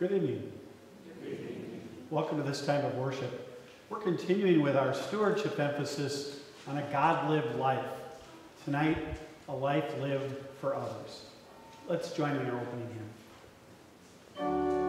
Good evening. Good evening. Welcome to this time of worship. We're continuing with our stewardship emphasis on a God lived life. Tonight, a life lived for others. Let's join in our opening hymn.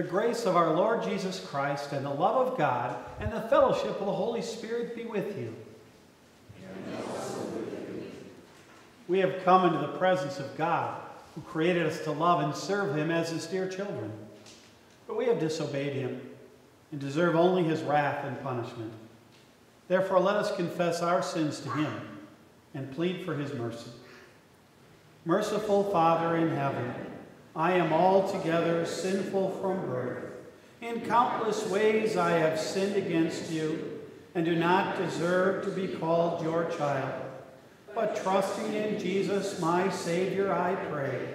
The grace of our Lord Jesus Christ and the love of God and the fellowship of the Holy Spirit be with you. We have come into the presence of God, who created us to love and serve him as his dear children. But we have disobeyed him and deserve only his wrath and punishment. Therefore, let us confess our sins to him and plead for his mercy. Merciful Father in heaven, I am altogether sinful from birth. In countless ways I have sinned against you and do not deserve to be called your child. But trusting in Jesus, my Savior, I pray.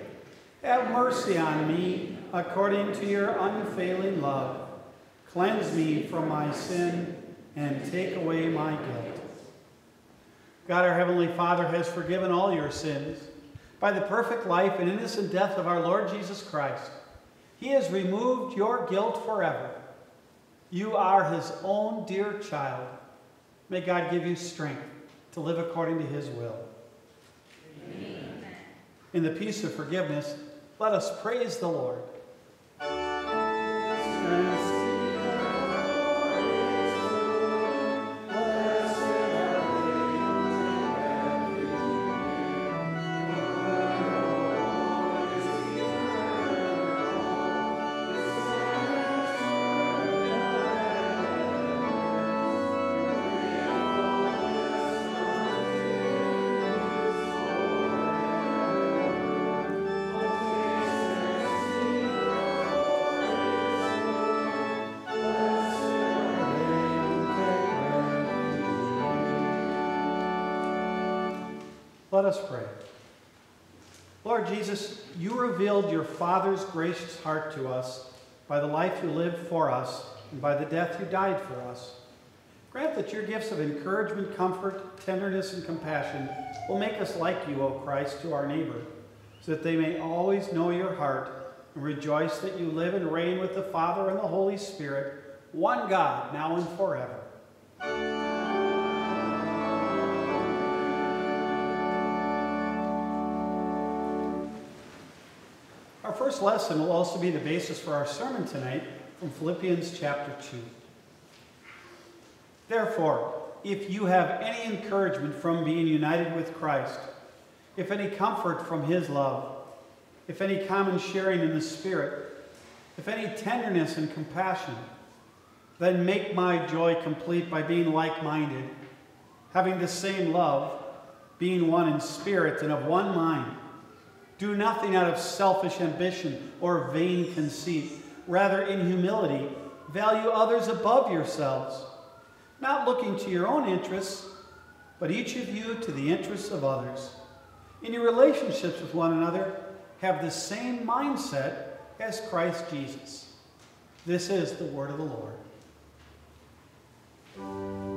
Have mercy on me according to your unfailing love. Cleanse me from my sin and take away my guilt. God, our Heavenly Father, has forgiven all your sins by the perfect life and innocent death of our Lord Jesus Christ. He has removed your guilt forever. You are his own dear child. May God give you strength to live according to his will. Amen. In the peace of forgiveness, let us praise the Lord. Let us pray. Lord Jesus, you revealed your Father's gracious heart to us by the life you lived for us and by the death you died for us. Grant that your gifts of encouragement, comfort, tenderness, and compassion will make us like you, O Christ, to our neighbor, so that they may always know your heart and rejoice that you live and reign with the Father and the Holy Spirit, one God, now and forever. First lesson will also be the basis for our sermon tonight from Philippians chapter 2. Therefore, if you have any encouragement from being united with Christ, if any comfort from his love, if any common sharing in the Spirit, if any tenderness and compassion, then make my joy complete by being like minded, having the same love, being one in spirit and of one mind. Do nothing out of selfish ambition or vain conceit. Rather, in humility, value others above yourselves, not looking to your own interests, but each of you to the interests of others. In your relationships with one another, have the same mindset as Christ Jesus. This is the word of the Lord.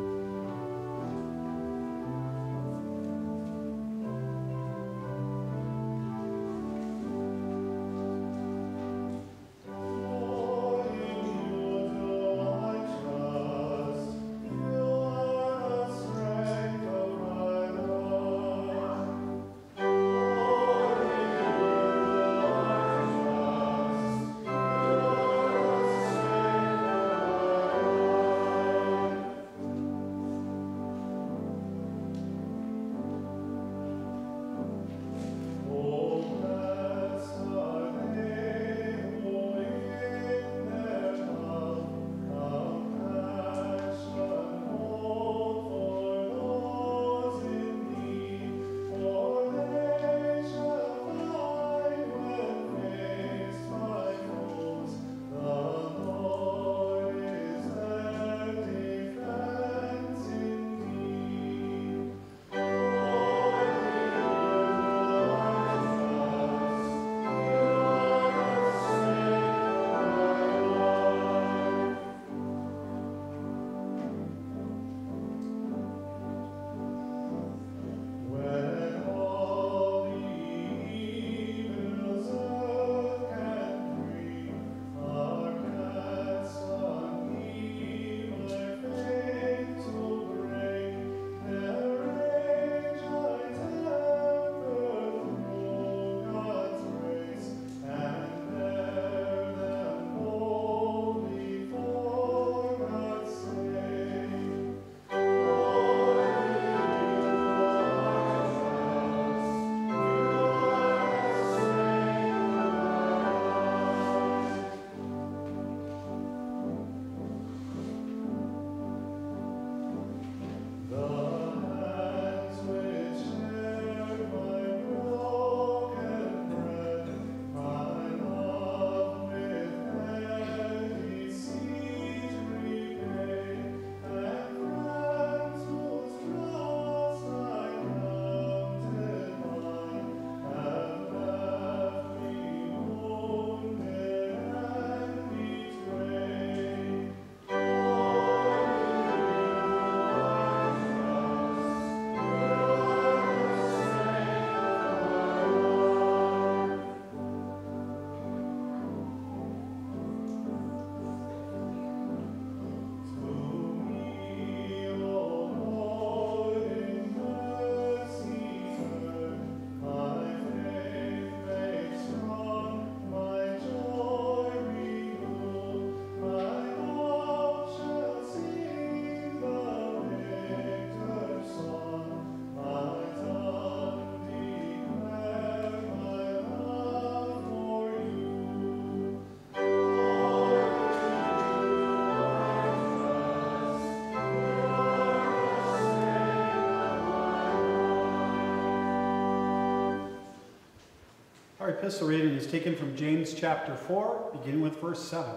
Epistle reading is taken from James chapter 4, beginning with verse 7.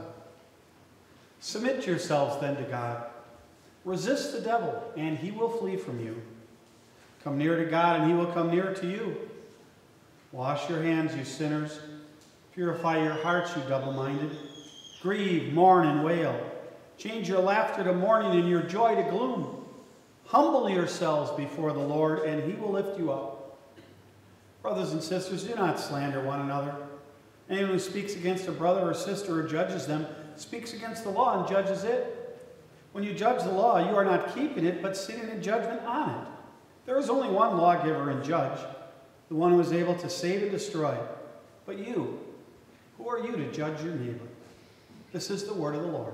Submit yourselves then to God. Resist the devil, and he will flee from you. Come near to God, and he will come near to you. Wash your hands, you sinners. Purify your hearts, you double minded. Grieve, mourn, and wail. Change your laughter to mourning and your joy to gloom. Humble yourselves before the Lord, and he will lift you up. Brothers and sisters, do not slander one another. Anyone who speaks against a brother or sister or judges them speaks against the law and judges it. When you judge the law, you are not keeping it, but sitting in judgment on it. There is only one lawgiver and judge, the one who is able to save and destroy. But you, Who are you to judge your neighbor? This is the word of the Lord.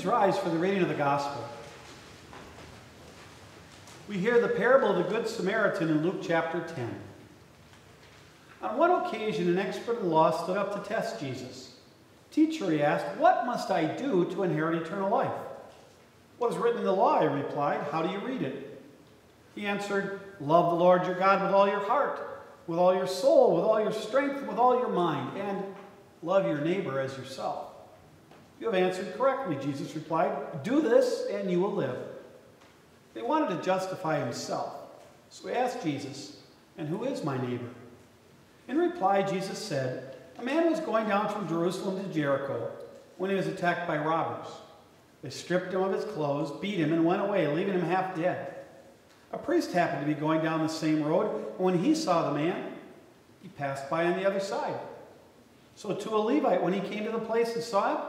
Please rise for the reading of the Gospel. We hear the parable of the Good Samaritan in Luke chapter 10. On one occasion, an expert in the law stood up to test Jesus. Teacher, he asked, What must I do to inherit eternal life? What is written in the law? He replied. How do you read it? He answered, Love the Lord your God with all your heart, with all your soul, with all your strength, with all your mind, and love your neighbor as yourself. You have answered correctly, Jesus replied. Do this and you will live. They wanted to justify himself. So he asked Jesus, And who is my neighbor? In reply, Jesus said, A man was going down from Jerusalem too Jericho when he was attacked by robbers. They stripped him of his clothes, beat him, and went away, leaving him half dead. A priest happened to be going down the same road, and when he saw the man, he passed by on the other side. So to a Levite, when he came to the place and saw him,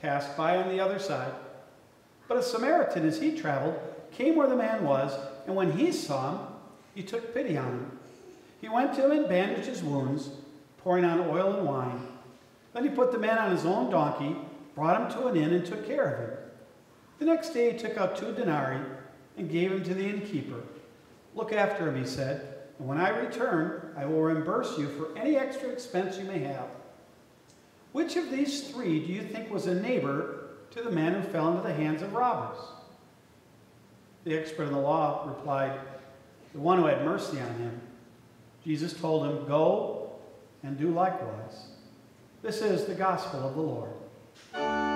passed by on the other side. But a Samaritan, as he traveled, came where the man was, and when he saw him, he took pity on him. He went to him and bandaged his wounds, pouring on oil and wine. Then he put the man on his own donkey, brought him to an inn, and took care of him. The next day he took out two denarii and gave them to the innkeeper. Look after him, he said, and when I return, I will reimburse you for any extra expense you may have. Which of these three do you think was a neighbor to the man who fell into the hands of robbers? The expert in the law replied, The one who had mercy on him. Jesus told him, Go and do likewise. This is the gospel of the Lord.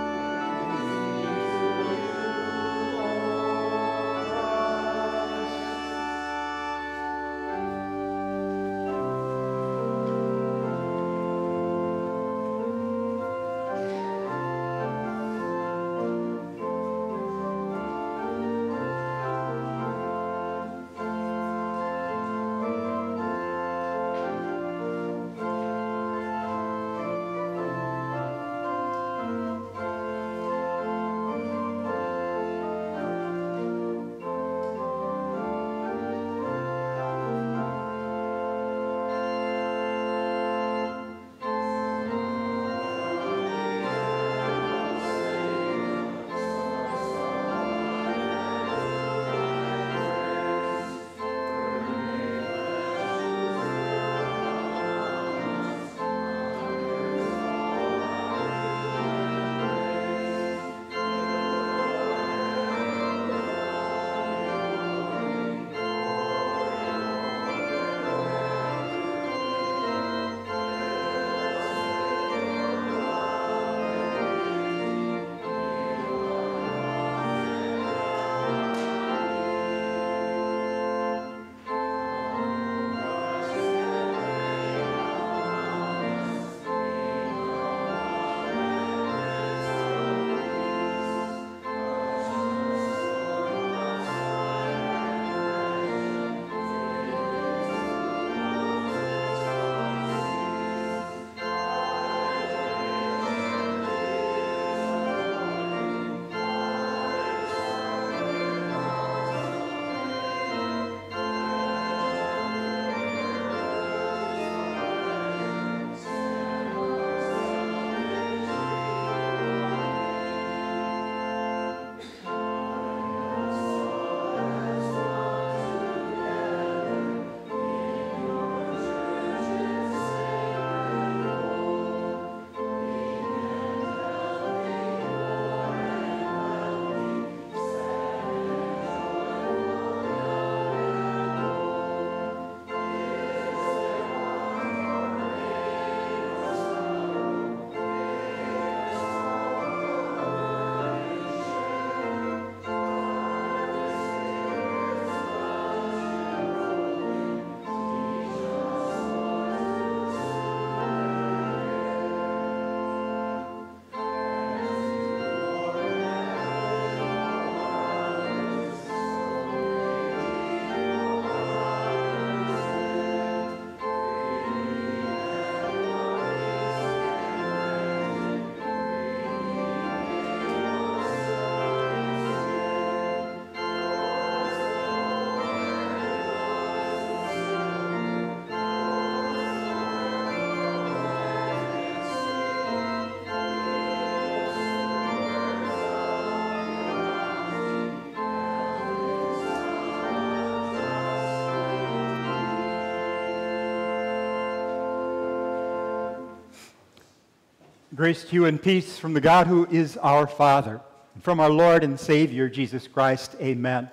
Grace to you and peace from the God who is our Father, and from our Lord and Savior, Jesus Christ. Amen.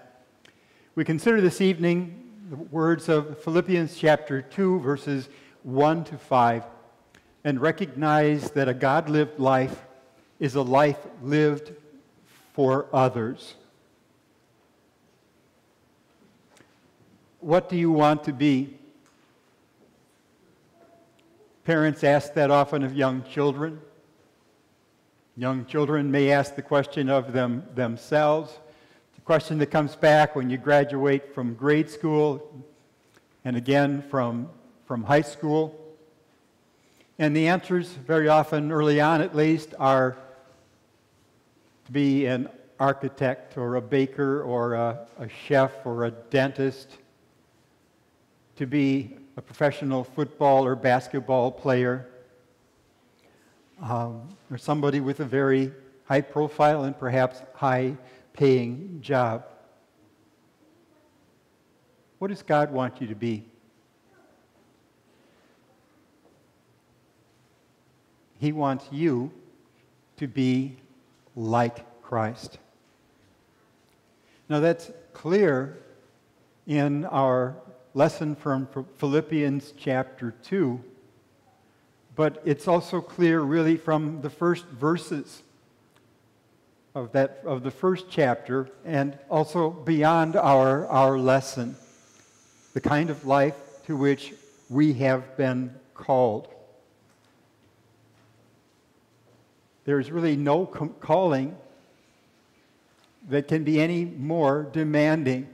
We consider this evening the words of Philippians chapter 2, verses 1 to 5, and recognize that a God lived life is a life lived for others. What do you want to be? Parents ask that often of young children. Young children may ask the question of them themselves. A question that comes back when you graduate from grade school and again from, from high school. And the answers, very often, early on at least, are to be an architect or a baker or a, a chef or a dentist, to be a professional football or basketball player um, or somebody with a very high profile and perhaps high paying job. What does God want you to be? He wants you to be like Christ. Now, that's clear in our lesson from Philippians chapter 2 but it's also clear, really, from the first verses of, that, of the first chapter and also beyond our, our lesson, the kind of life to which we have been called. There's really no com- calling that can be any more demanding.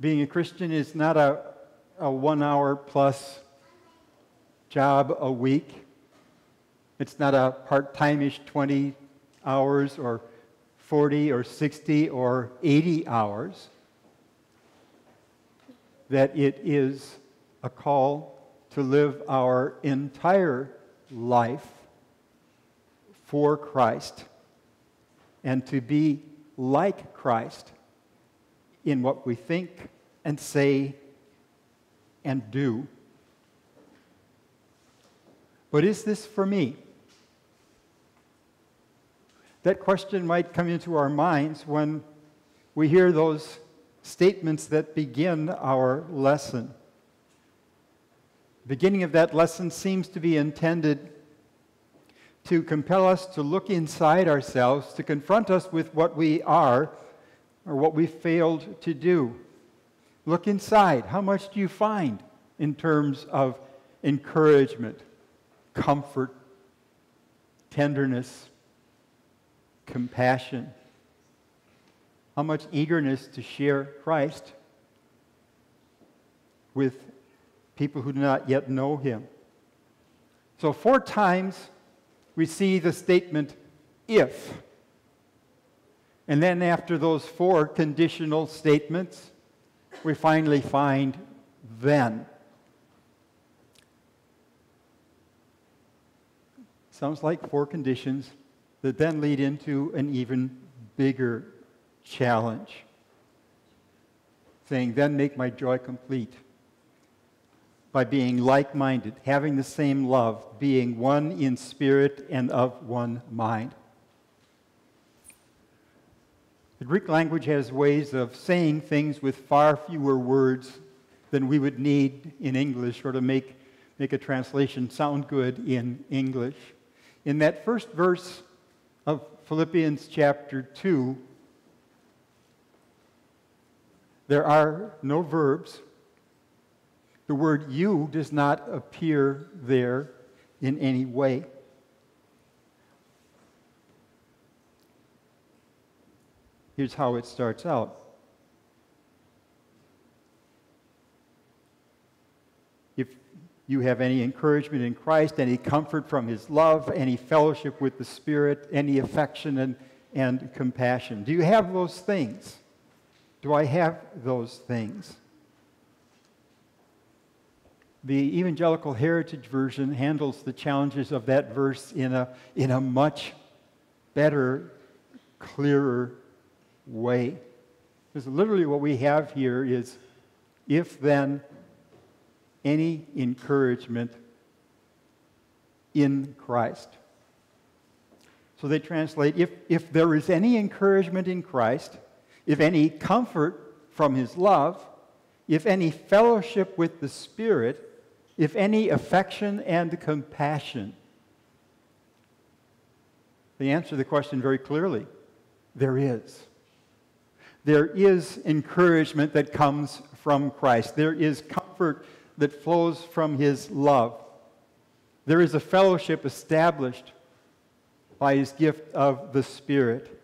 Being a Christian is not a, a one hour plus job a week. It's not a part time ish 20 hours or 40 or 60 or 80 hours. That it is a call to live our entire life for Christ and to be like Christ in what we think and say and do. But is this for me? That question might come into our minds when we hear those statements that begin our lesson. The beginning of that lesson seems to be intended to compel us to look inside ourselves, to confront us with what we are or what we failed to do. Look inside. How much do you find in terms of encouragement, comfort, tenderness, compassion, how much eagerness to share Christ with people who do not yet know him. So, four times we see the statement, if. And then, after those four conditional statements, we finally find then. Sounds like four conditions that then lead into an even bigger challenge. Saying, then make my joy complete by being like minded, having the same love, being one in spirit and of one mind. The Greek language has ways of saying things with far fewer words than we would need in English or to make, make a translation sound good in English. In that first verse of Philippians chapter 2, there are no verbs. The word you does not appear there in any way. Here's how it starts out. You have any encouragement in Christ, any comfort from His love, any fellowship with the Spirit, any affection and, and compassion. Do you have those things? Do I have those things? The Evangelical Heritage Version handles the challenges of that verse in a, in a much better, clearer way. Because literally what we have here is if then any encouragement in Christ. So they translate if, if there is any encouragement in Christ, if any comfort from his love, if any fellowship with the Spirit, if any affection and compassion. They answer the question very clearly there is. There is encouragement that comes from Christ. There is comfort that flows from his love. There is a fellowship established by his gift of the Spirit.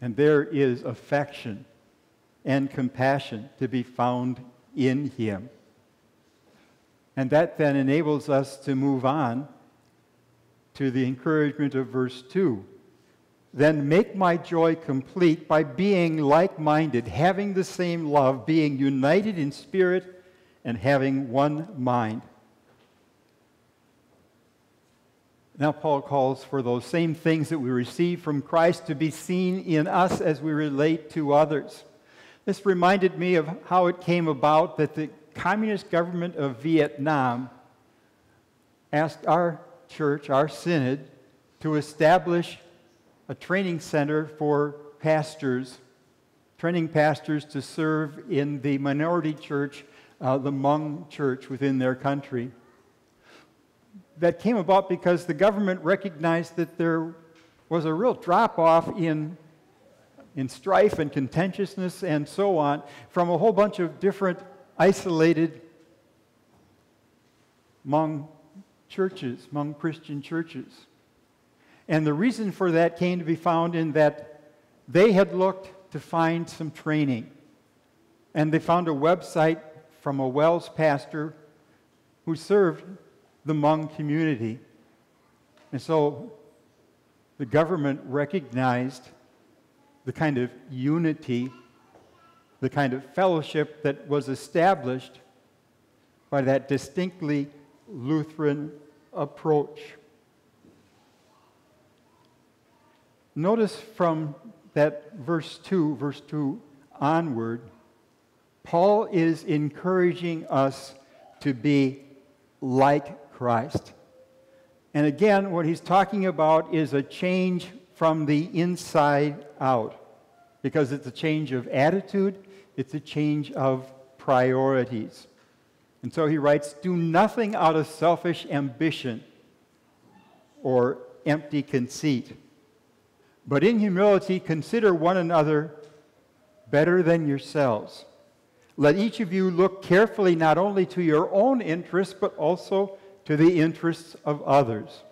And there is affection and compassion to be found in him. And that then enables us to move on to the encouragement of verse 2. Then make my joy complete by being like minded, having the same love, being united in spirit, and having one mind. Now, Paul calls for those same things that we receive from Christ to be seen in us as we relate to others. This reminded me of how it came about that the communist government of Vietnam asked our church, our synod, to establish a training center for pastors, training pastors to serve in the minority church, uh, the Hmong church within their country. That came about because the government recognized that there was a real drop off in, in strife and contentiousness and so on from a whole bunch of different isolated Hmong churches, Hmong Christian churches. And the reason for that came to be found in that they had looked to find some training. And they found a website from a WELS pastor who served the Hmong community. And so the government recognized the kind of unity, the kind of fellowship that was established by that distinctly Lutheran approach. Notice from that verse 2, verse 2 onward, Paul is encouraging us to be like Christ. And again, what he's talking about is a change from the inside out, because it's a change of attitude, it's a change of priorities. And so he writes Do nothing out of selfish ambition or empty conceit, but in humility consider one another better than yourselves. Let each of you look carefully not only to your own interests, but also to the interests of others.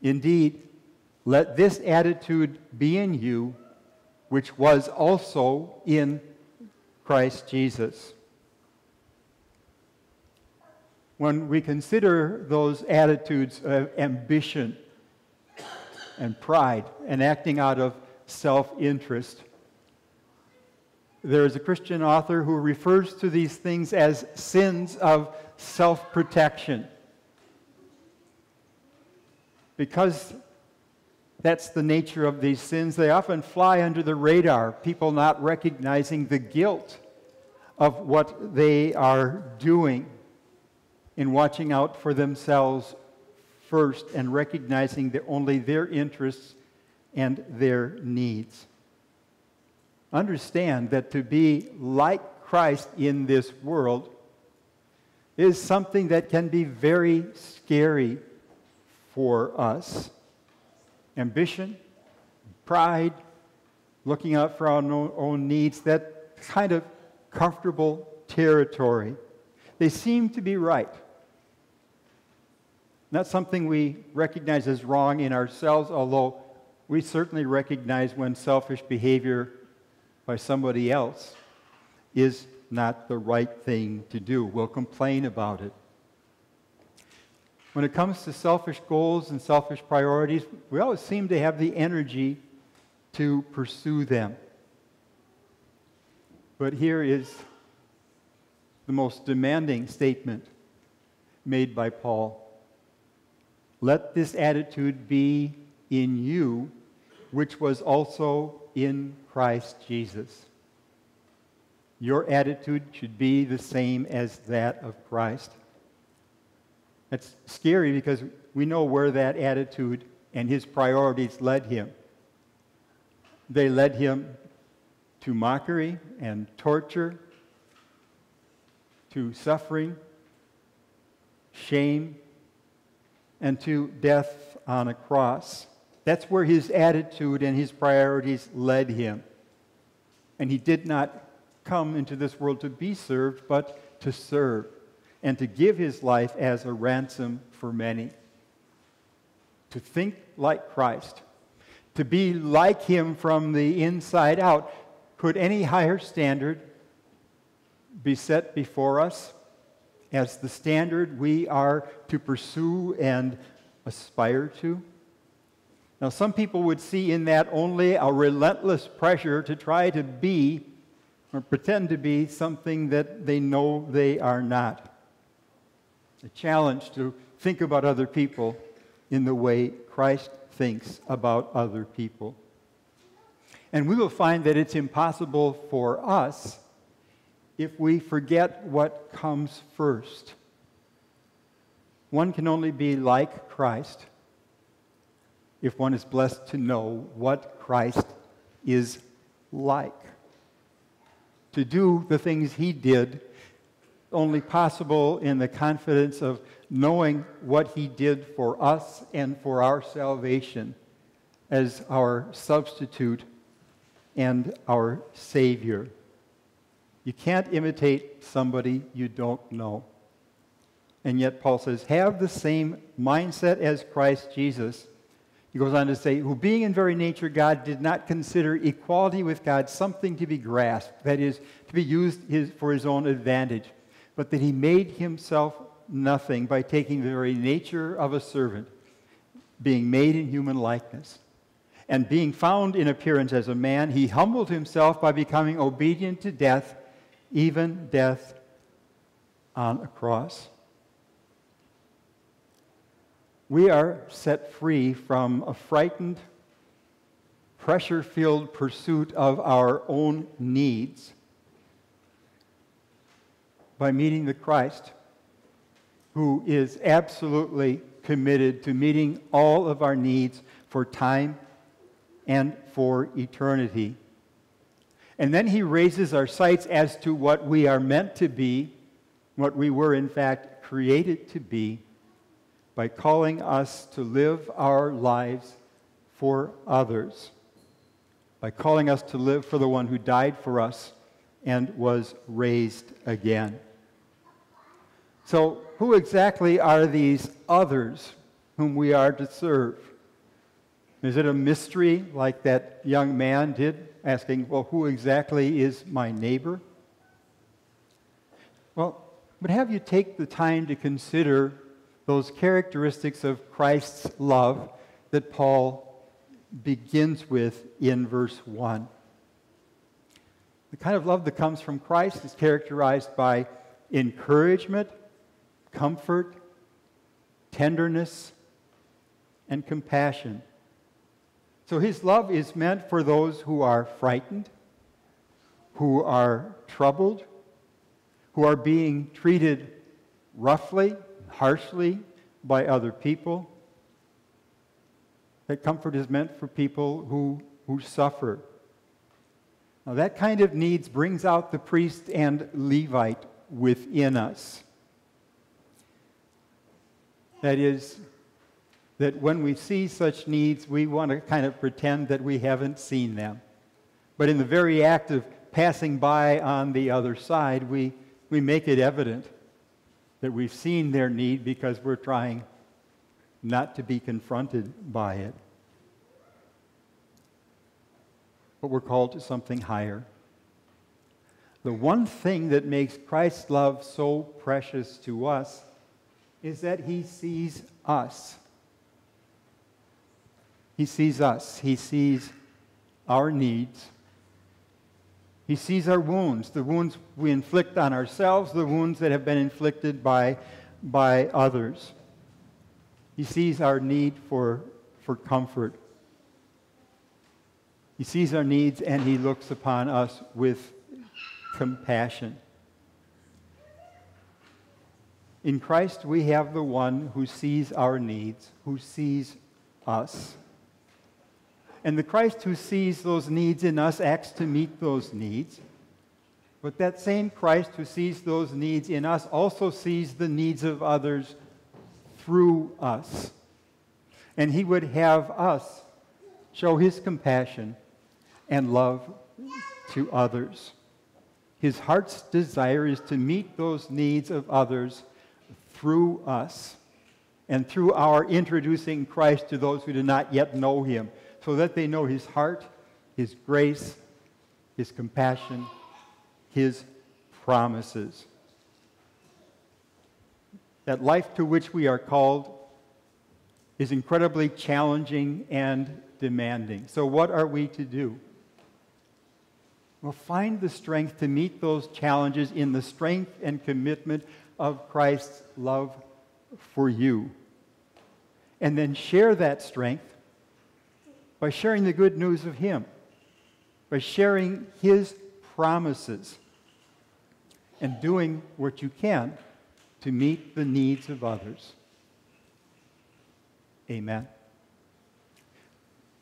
Indeed, let this attitude be in you, which was also in Christ Jesus when we consider those attitudes of ambition and pride and acting out of self interest, there is a Christian author who refers to these things as sins of self protection. Because that's the nature of these sins, they often fly under the radar, people not recognizing the guilt of what they are doing in watching out for themselves first and recognizing that only their interests and their needs. Understand that to be like Christ in this world is something that can be very scary for us. Ambition, pride, looking out for our own needs, that kind of comfortable territory. They seem to be right. Not something we recognize as wrong in ourselves, although we certainly recognize when selfish behavior by somebody else is not the right thing to do. We'll complain about it. When it comes to selfish goals and selfish priorities, we always seem to have the energy to pursue them. But here is the most demanding statement made by Paul. Let this attitude be in you, which was also in Christ Jesus. Your attitude should be the same as that of Christ. That's scary because we know where that attitude and his priorities led him. They led him to mockery and torture, to suffering, shame, and to death on a cross. That's where his attitude and his priorities led him. And he did not come into this world to be served, but to serve and to give his life as a ransom for many. To think like Christ, to be like him from the inside out. Could any higher standard be set before us as the standard we are to pursue and aspire to? Now, some people would see in that only a relentless pressure to try to be or pretend to be something that they know they are not. A challenge to think about other people in the way Christ thinks about other people. And we will find that it's impossible for us if we forget what comes first. One can only be like Christ if one is blessed to know what Christ is like to do the things he did, only possible in the confidence of knowing what he did for us and for our salvation as our substitute and our Savior. You can't imitate somebody you don't know. And yet, Paul says, have the same mindset as Christ Jesus he goes on to say, who being in very nature God did not consider equality with God something to be grasped, that is, to be used his, for his own advantage, but that he made himself nothing by taking the very nature of a servant, being made in human likeness. And being found in appearance as a man, he humbled himself by becoming obedient to death, even death on a cross we are set free from a frightened, pressure filled pursuit of our own needs by meeting the Christ who is absolutely committed to meeting all of our needs for time and for eternity. And then he raises our sights as to what we are meant to be, what we were in fact created to be by calling us to live our lives for others, by calling us to live for the one who died for us and was raised again. So, who exactly are these others whom we are to serve? Is it a mystery like that young man did, asking, Well, who exactly is my neighbor? Well, but have you take the time to consider those characteristics of Christ's love that Paul begins with in verse 1. The kind of love that comes from Christ is characterized by encouragement, comfort, tenderness, and compassion. So his love is meant for those who are frightened, who are troubled, who are being treated roughly harshly by other people. That comfort is meant for people who, who suffer. Now, that kind of needs brings out the priest and Levite within us. That is, that when we see such needs, we want to kind of pretend that we haven't seen them. But in the very act of passing by on the other side, we, we make it evident that we've seen their need because we're trying not to be confronted by it. But we're called to something higher. The one thing that makes Christ's love so precious to us is that he sees us. He sees us. He sees our needs. He sees our wounds, the wounds we inflict on ourselves, the wounds that have been inflicted by, by others. He sees our need for, for comfort. He sees our needs and he looks upon us with compassion. In Christ, we have the one who sees our needs, who sees us. And the Christ who sees those needs in us acts to meet those needs. But that same Christ who sees those needs in us also sees the needs of others through us. And he would have us show his compassion and love to others. His heart's desire is to meet those needs of others through us and through our introducing Christ to those who do not yet know him, so that they know his heart, his grace, his compassion, his promises. That life to which we are called is incredibly challenging and demanding. So, what are we to do? Well, find the strength to meet those challenges in the strength and commitment of Christ's love for you. And then share that strength by sharing the good news of Him, by sharing His promises, and doing what you can to meet the needs of others. Amen.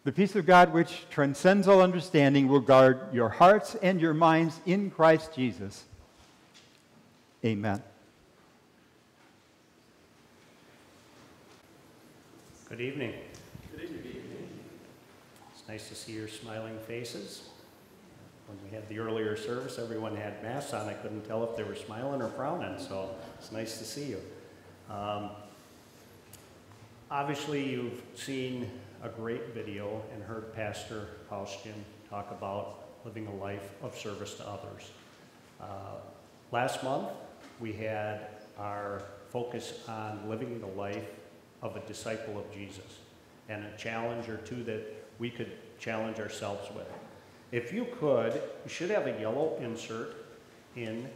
The peace of God, which transcends all understanding, will guard your hearts and your minds in Christ Jesus. Amen. Good evening. Nice to see your smiling faces. When we had the earlier service, everyone had masks on. I couldn't tell if they were smiling or frowning, so it's nice to see you. Um, obviously, you've seen a great video and heard Pastor Paustian talk about living a life of service to others. Uh, last month, we had our focus on living the life of a disciple of Jesus and a challenge or two that we could challenge ourselves with. If you could, you should have a yellow insert in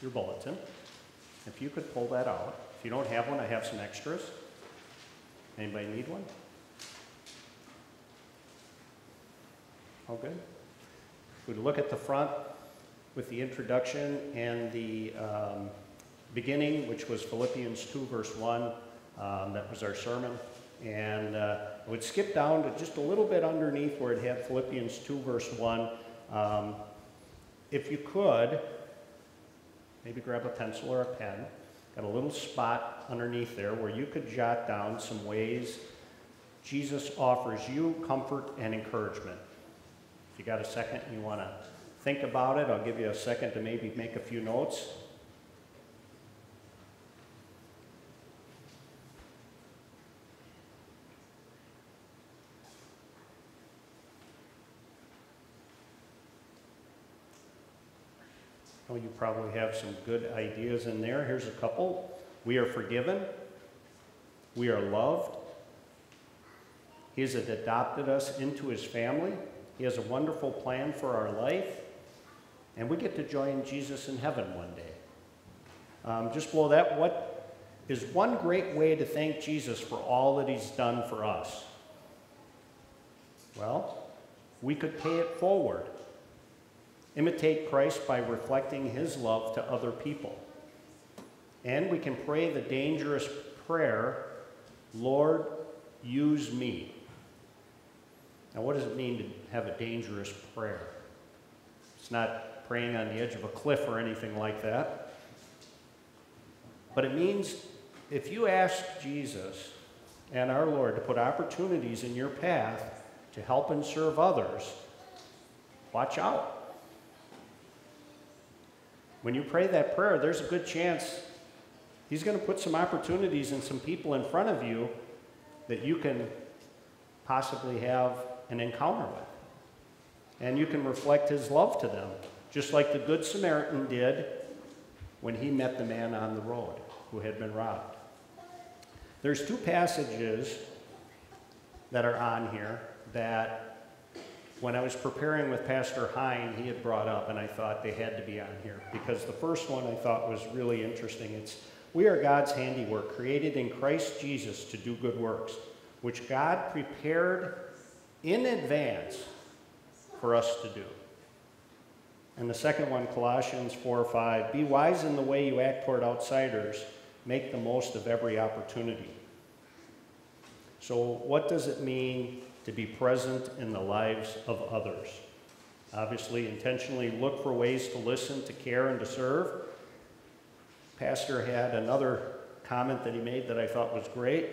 your bulletin. If you could pull that out. If you don't have one, I have some extras. Anybody need one? All good? We look at the front with the introduction and the um, beginning, which was Philippians 2, verse 1. Um, that was our sermon. And uh, I would skip down to just a little bit underneath where it had Philippians 2, verse 1. Um, if you could, maybe grab a pencil or a pen. Got a little spot underneath there where you could jot down some ways Jesus offers you comfort and encouragement. If you got a second and you want to think about it, I'll give you a second to maybe make a few notes. Oh, you probably have some good ideas in there. Here's a couple. We are forgiven. We are loved. He has adopted us into his family. He has a wonderful plan for our life, and we get to join Jesus in heaven one day. Um, just below that, what is one great way to thank Jesus for all that he's done for us? Well, we could pay it forward. Imitate Christ by reflecting his love to other people. And we can pray the dangerous prayer, Lord, use me. Now, what does it mean to have a dangerous prayer? It's not praying on the edge of a cliff or anything like that. But it means if you ask Jesus and our Lord to put opportunities in your path to help and serve others, watch out. When you pray that prayer, there's a good chance He's going to put some opportunities and some people in front of you that you can possibly have an encounter with. And you can reflect his love to them, just like the Good Samaritan did when he met the man on the road who had been robbed. There's two passages that are on here that when I was preparing with Pastor Hein, he had brought up, and I thought they had to be on here because the first one I thought was really interesting. It's We are God's handiwork, created in Christ Jesus to do good works, which God prepared in advance for us to do. And the second one, Colossians 4 or 5, be wise in the way you act toward outsiders. make the most of every opportunity. So, what does it mean to be present in the lives of others? Obviously, intentionally look for ways to listen, to care, and to serve. Pastor had another comment that he made that I thought was great.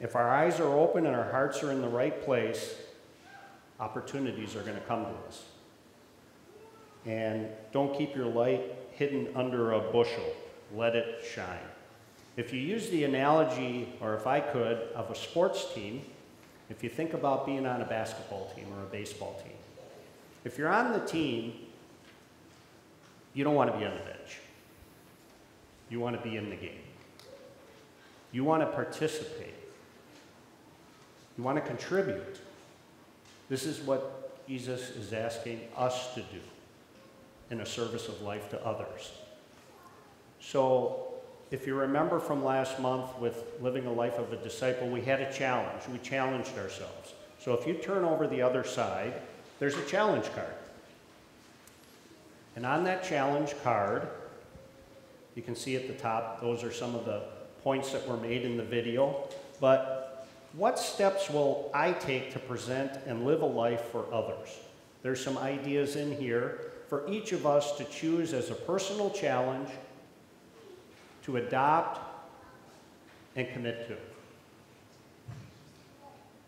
If our eyes are open and our hearts are in the right place, opportunities are going to come to us. And don't keep your light hidden under a bushel, let it shine. If you use the analogy, or if I could, of a sports team, if you think about being on a basketball team or a baseball team, if you're on the team, you don't want to be on the bench. You want to be in the game. You want to participate. You want to contribute. This is what Jesus is asking us to do in a service of life to others. So, if you remember from last month with living a life of a disciple, we had a challenge. We challenged ourselves. So, if you turn over the other side, there's a challenge card. And on that challenge card, you can see at the top, those are some of the points that were made in the video. But what steps will I take to present and live a life for others? There's some ideas in here for each of us to choose as a personal challenge to adopt and commit to.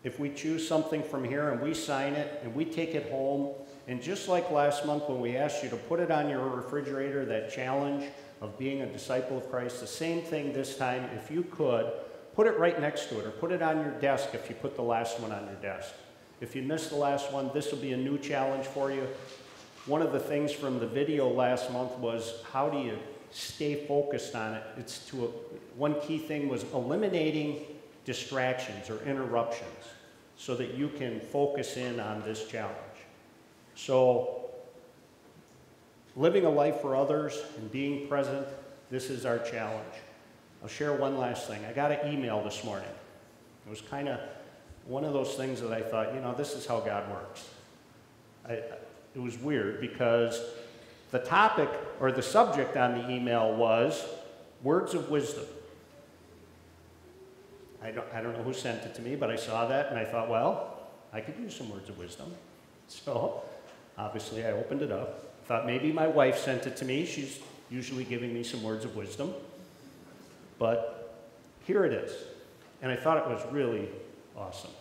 If we choose something from here and we sign it and we take it home, and just like last month when we asked you to put it on your refrigerator, that challenge of being a disciple of Christ, the same thing this time, if you could, put it right next to it or put it on your desk if you put the last one on your desk. If you missed the last one, this will be a new challenge for you. One of the things from the video last month was how do you stay focused on it? It's to a, one key thing was eliminating distractions or interruptions so that you can focus in on this challenge. So, living a life for others and being present, this is our challenge. I'll share one last thing. I got an email this morning. It was kind of one of those things that I thought, you know, this is how God works. I, it was weird because the topic or the subject on the email was words of wisdom. I don't, I don't know who sent it to me, but I saw that and I thought, well, I could use some words of wisdom. So obviously I opened it up. Thought maybe my wife sent it to me. She's usually giving me some words of wisdom. But here it is. And I thought it was really awesome.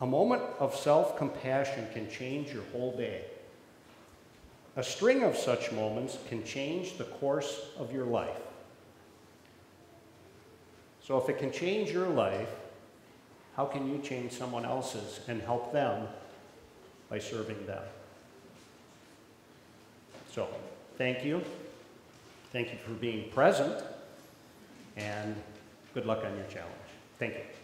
A moment of self compassion can change your whole day. A string of such moments can change the course of your life. So, if it can change your life, how can you change someone else's and help them by serving them? So, thank you. Thank you for being present, and good luck on your challenge. Thank you.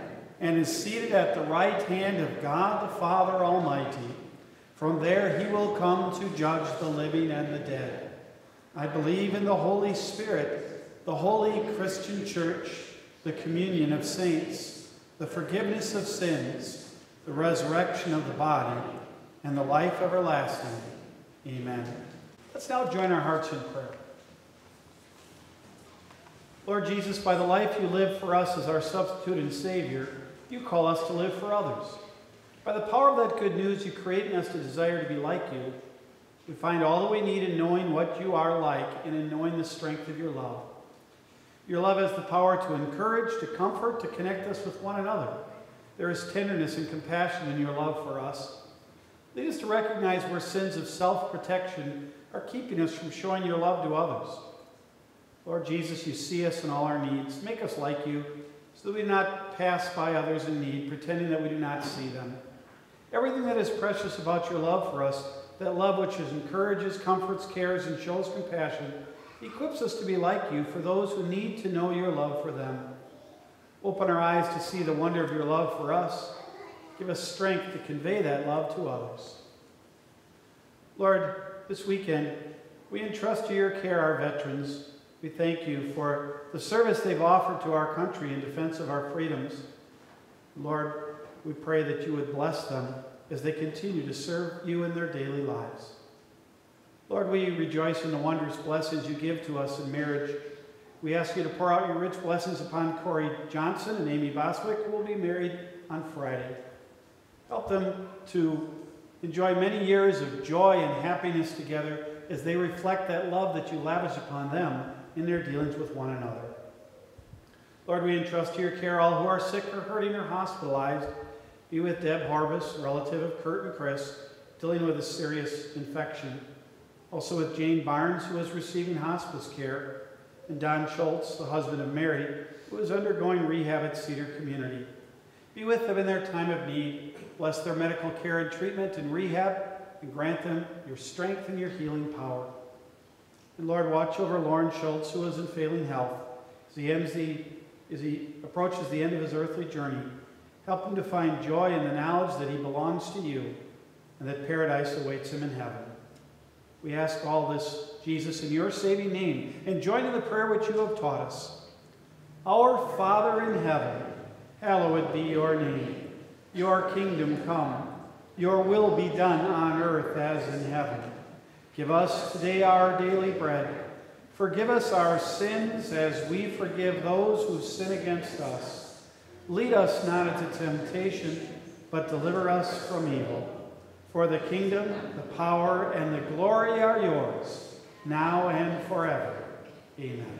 and is seated at the right hand of God the Father Almighty. From there he will come to judge the living and the dead. I believe in the Holy Spirit, the holy Christian church, the communion of saints, the forgiveness of sins, the resurrection of the body, and the life everlasting. Amen. Let's now join our hearts in prayer. Lord Jesus, by the life you live for us as our substitute and Savior, you call us to live for others. By the power of that good news, you create in us a desire to be like you. We find all that we need in knowing what you are like and in knowing the strength of your love. Your love has the power to encourage, to comfort, to connect us with one another. There is tenderness and compassion in your love for us. Lead us to recognize where sins of self protection are keeping us from showing your love to others. Lord Jesus, you see us in all our needs. Make us like you so that we do not pass by others in need, pretending that we do not see them. Everything that is precious about your love for us, that love which encourages, comforts, cares, and shows compassion, equips us to be like you for those who need to know your love for them. Open our eyes to see the wonder of your love for us. Give us strength to convey that love to others. Lord, this weekend, we entrust to your care our veterans. We thank you for the service they've offered to our country in defense of our freedoms. Lord, we pray that you would bless them as they continue to serve you in their daily lives. Lord, we rejoice in the wondrous blessings you give to us in marriage. We ask you to pour out your rich blessings upon Corey Johnson and Amy Boswick, who will be married on Friday. Help them to enjoy many years of joy and happiness together as they reflect that love that you lavish upon them in their dealings with one another. Lord, we entrust to your care all who are sick or hurting or hospitalized. Be with Deb Harbus, relative of Kurt and Chris, dealing with a serious infection. Also with Jane Barnes, who is receiving hospice care, and Don Schultz, the husband of Mary, who is undergoing rehab at Cedar Community. Be with them in their time of need. Bless their medical care and treatment and rehab, and grant them your strength and your healing power. And Lord, watch over Lauren Schultz, who is in failing health, as he, ends the, as he approaches the end of his earthly journey. Help him to find joy in the knowledge that he belongs to you and that paradise awaits him in heaven. We ask all this, Jesus, in your saving name, and join in the prayer which you have taught us. Our Father in heaven, hallowed be your name. Your kingdom come. Your will be done on earth as in heaven. Give us today our daily bread. Forgive us our sins as we forgive those who sin against us Lead us not into temptation, but deliver us from evil. For the kingdom, the power, and the glory are yours, now and forever. Amen.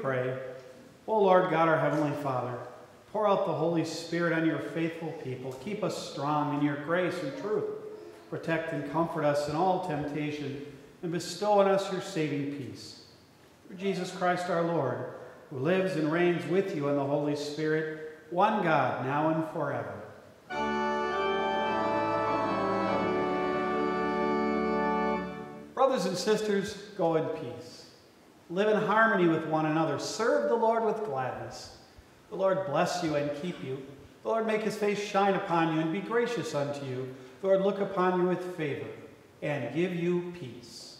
Pray, O Lord God, our Heavenly Father, pour out the Holy Spirit on your faithful people. Keep us strong in your grace and truth. Protect and comfort us in all temptation, and bestow on us your saving peace. Through Jesus Christ our Lord, who lives and reigns with you in the Holy Spirit, one God, now and forever. Brothers and sisters, go in peace. Live in harmony with one another. Serve the Lord with gladness. The Lord bless you and keep you. The Lord make his face shine upon you and be gracious unto you. The Lord look upon you with favor and give you peace.